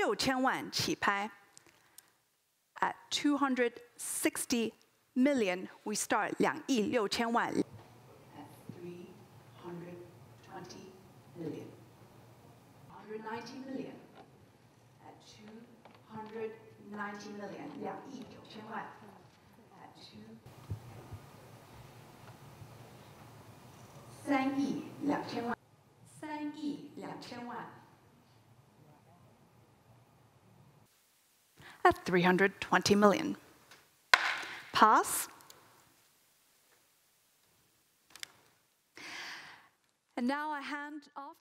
六千万起拍。At two hundred sixty million, we start 两亿六千万。At three hundred twenty million, hundred ninety million. At two hundred ninety million, 两亿九千万。At two 三亿两千万，三亿两千万。At 320 million. Pass. And now I hand off.